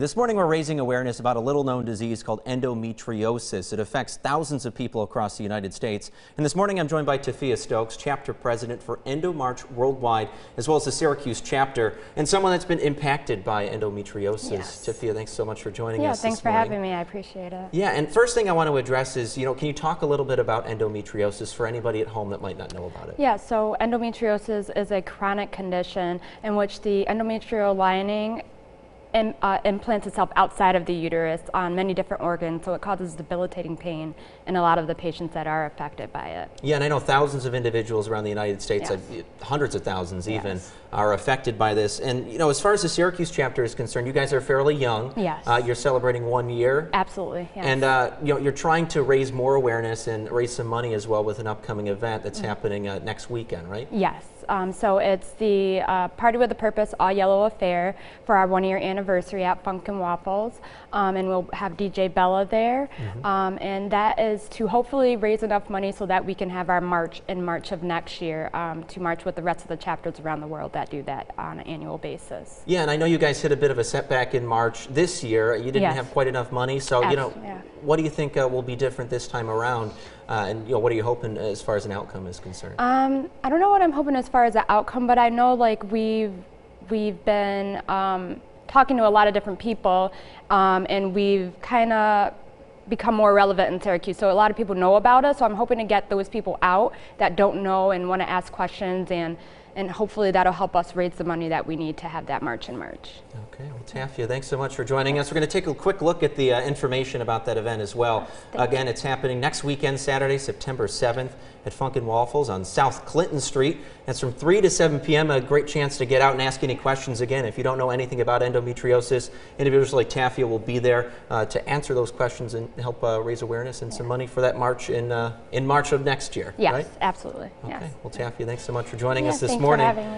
This morning, we're raising awareness about a little known disease called endometriosis. It affects thousands of people across the United States. And this morning, I'm joined by Tafiea Stokes, chapter president for EndoMarch Worldwide, as well as the Syracuse chapter, and someone that's been impacted by endometriosis. Yes. Tafiea, thanks so much for joining yeah, us. Yeah, thanks for morning. having me. I appreciate it. Yeah, and first thing I want to address is, you know, can you talk a little bit about endometriosis for anybody at home that might not know about it? Yeah, so endometriosis is a chronic condition in which the endometrial lining im- uh, implants itself outside of the uterus on many different organs, so it causes debilitating pain in a lot of the patients that are affected by it. Yeah, and I know thousands of individuals around the United States, Yes. uh, hundreds of thousands even, Yes. are affected by this. And, you know, as far as the Syracuse chapter is concerned, you guys are fairly young. Yes. Uh, you're celebrating one year. Absolutely, yes. And, uh, you know, you're trying to raise more awareness and raise some money as well with an upcoming event that's Mm-hmm. happening uh, next weekend, right? Yes, um, so it's the uh, Party with a Purpose All Yellow Affair for our one year anniversary at Funk 'n Waffles. Um, and we'll have DJ Bella there. Um, and that is to hopefully raise enough money so that we can have our march in March of next year um, to march with the rest of the chapters around the world that do that on an annual basis. Yeah, and I know you guys hit a bit of a setback in March this year. You didn't Yes. have quite enough money, so you know, yeah. What do you think uh, will be different this time around? Uh, and you know, what are you hoping as far as an outcome is concerned? Um, I don't know what I'm hoping as far as the outcome, but I know like we've we've been um, talking to a lot of different people, um, and we've kind of become more relevant in Syracuse. So a lot of people know about us. So I'm hoping to get those people out that don't know and want to ask questions, and and hopefully that'll help us raise the money that we need to have that march in March. Okay, well, Tafiea, thanks so much for joining us. We're going to take a quick look at the uh, information about that event as well. thank Again, it's happening next weekend, Saturday, September 7th at Funk 'n Waffles on South Clinton Street. It's from 3 to 7 p.m. A great chance to get out and ask any questions. Again, if you don't know anything about endometriosis, individuals like Tafiea will be there uh, to answer those questions and help uh, raise awareness and some money for that march in, uh, in March of next year. Yes, right? absolutely. Okay, Yes. well, Tafiea, thanks so much for joining Yeah, us this thanks morning. for having me.